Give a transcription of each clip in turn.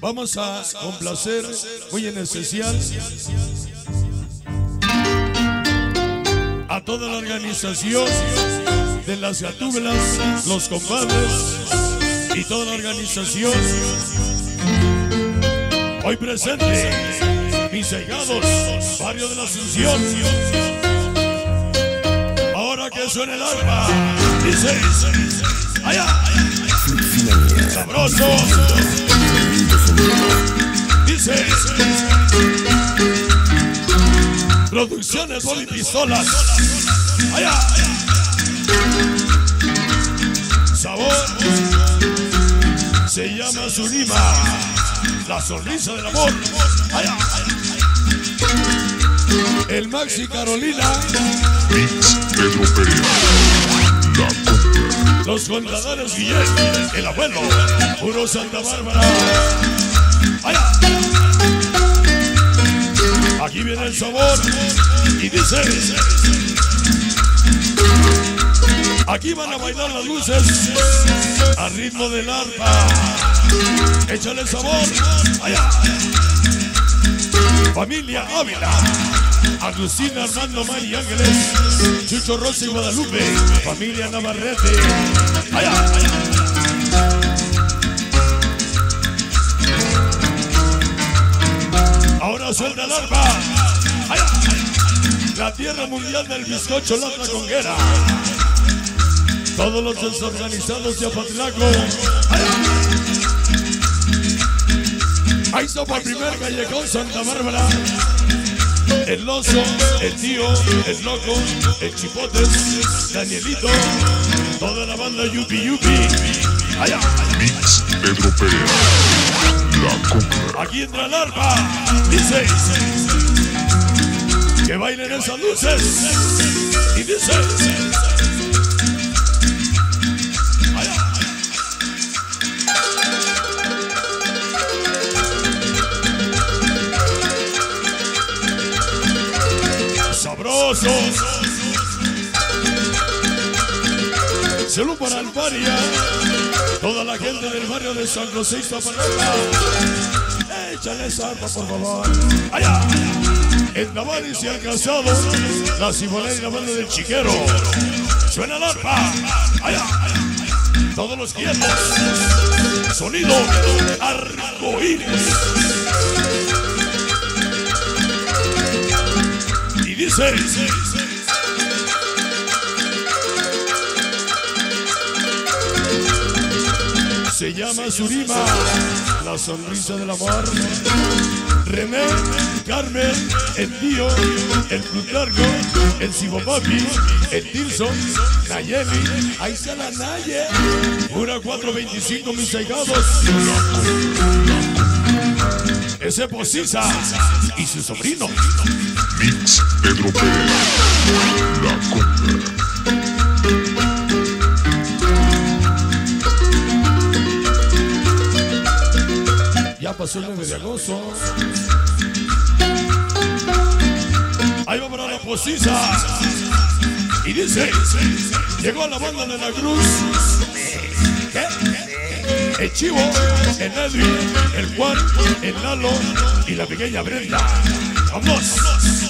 Vamos a complacer muy en especial a toda la organización de las gatúbelas, los compadres y toda la organización. Hoy presente, mis cegados, barrio de la Asunción. Ahora que suena el arma, dice, allá, sabroso, dice, producciones Pistolas, allá, sabor, se llama Zulima, la sonrisa del amor, allá, el Maxi Carolina, Mix Pedro Perea. La. Los contadores Guillén, el abuelo, puro Santa Bárbara. ¡Allá! Aquí viene el sabor y dice. Aquí van a bailar las luces a ritmo del arpa. Échale sabor. ¡Allá! Familia Ávila. Agustina, Armando, Mari Ángeles, Chucho Rosa y Guadalupe, familia Navarrete. Ahora suelta el arpa. Allá. La tierra mundial del bizcocho, la conguera. Todos los desorganizados de Apatlaco. Ahí está por primer callejón Santa Bárbara. El oso, el tío, el loco, el chipotes, Danielito, toda la banda Yupi Yupi. Allá, Mix Pedro Perea. La aquí entra el arpa. Dice que bailen esas luces. Y dice. Sabrosos. Salud para Alparia, toda la gente del barrio de San José y Zapalapa. Échale arpa, por favor. Allá, el Navaris y el Casado, la Simonera y la banda del Chiquero. Suena el arpa. Allá, todos los quietos. Sonido arcoíris. Dice. Se llama Surima, la sonrisa del amor. René, Carmen, el tío, el Plutarco, el Sibopapi, el Tilson, Nayeli, ahí está la Naye. Pura 425, mis allegados. Ese Posisa y su sobrino. Mix Pedro Perea. La Conga. Ya pasó el 9 de agosto. Ahí va para la posisa. Y dice, llegó la banda de la cruz. El Chivo, el Edwin, el Juan, el Lalo y la pequeña Brenda. Vamos,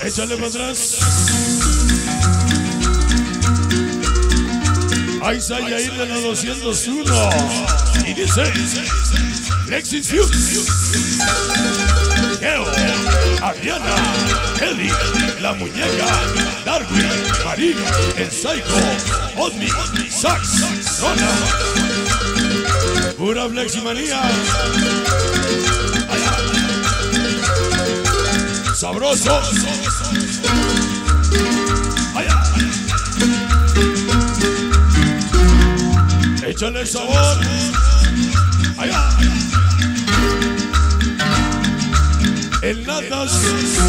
échale para atrás. Ahí está Yair de la 201. Y dice, Lexis Hughes. Geo, Adriana, Eddie, La Muñeca, Darwin, Marina, El Psycho, Odmi, Sax, Rona. Pura Fleximanía. Sabroso. Échale sabor. El Natas,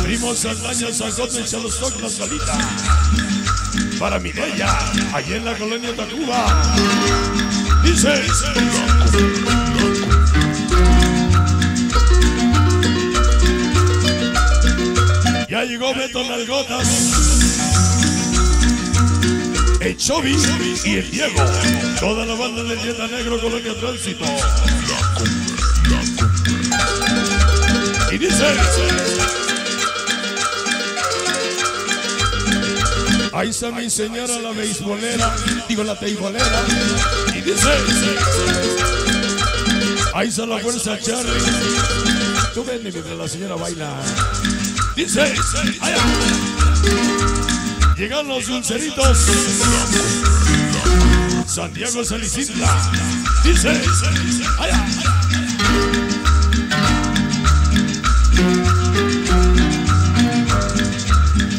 Primo Saldaña, Sancote Chalostoc, la salita. Para mi bella, allá en la colonia Tacuba. Dice, ya llegó Beto Nalgotas. El Chovy y el Diego. Toda la banda de Dieta Negro, Colonia Tránsito. Y dice. Ahí está mi señora la beisbolera, digo la teibolera. Y dice. Ahí está la fuerza Charlie. Tú ven mientras la señora baila. Dice. Allá. Llegan los dulceritos. Santiago Salicintla. Dice. Allá.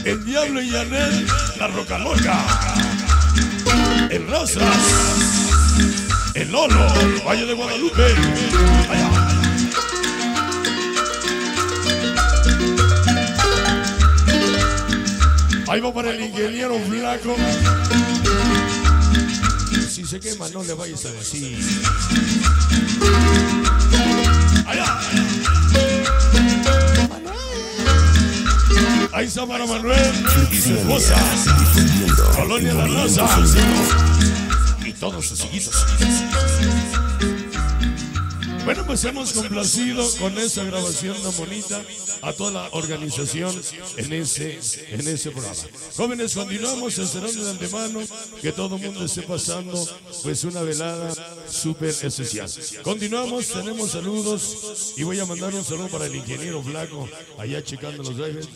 El Diablo y Janet, la Roca Loca, el Rosas, el Lolo, Valle de Guadalupe. Allá. Ahí va para el ingeniero flaco. Si se quema, no le vayas a decir. Manuel y su esposa. Colonia La. Y todos sus. Bueno, pues hemos complacido con esa grabación tan bonita a toda la organización en ese, en ese programa. Jóvenes, continuamos esperando de antemano que todo el mundo esté pasando pues una velada súper especial. Continuamos, tenemos saludos y voy a mandar un saludo para el ingeniero Blanco allá checando los drivers.